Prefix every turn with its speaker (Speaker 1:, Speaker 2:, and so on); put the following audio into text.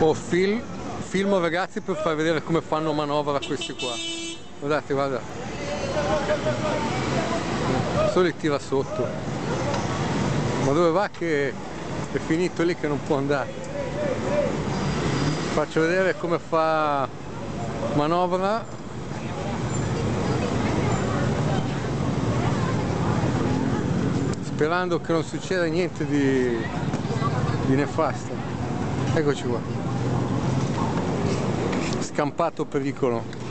Speaker 1: Oh, film, filmo ragazzi per far vedere come fanno manovra questi qua. Guardate, guarda. Solo li tira sotto. Ma dove va che è finito lì che non può andare? Faccio vedere come fa manovra. Sperando che non succeda niente di, di nefasto. Eccoci qua scampato pericolo